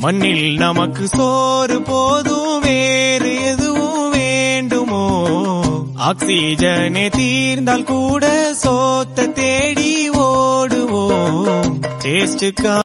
மண்ணில் நமக்கு சோறு போதும் வேறு எதுவும் வேண்டுமோ? ஆக்சிஜனே தீர்ந்தால் கூட சோத்த தேடி ஓடுவோம். டேஸ்டுக்கா